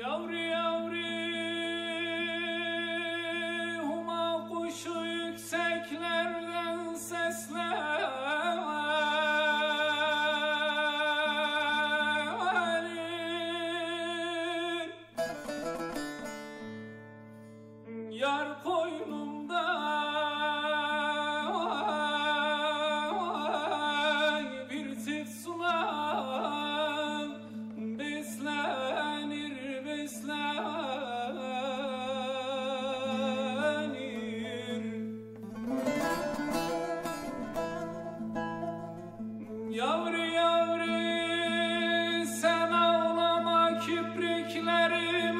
Yavru yavru huma kuşu yükseklerden seslenir. Yar koynumda Yavru yavru sen ağlama kipriklerim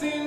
dancing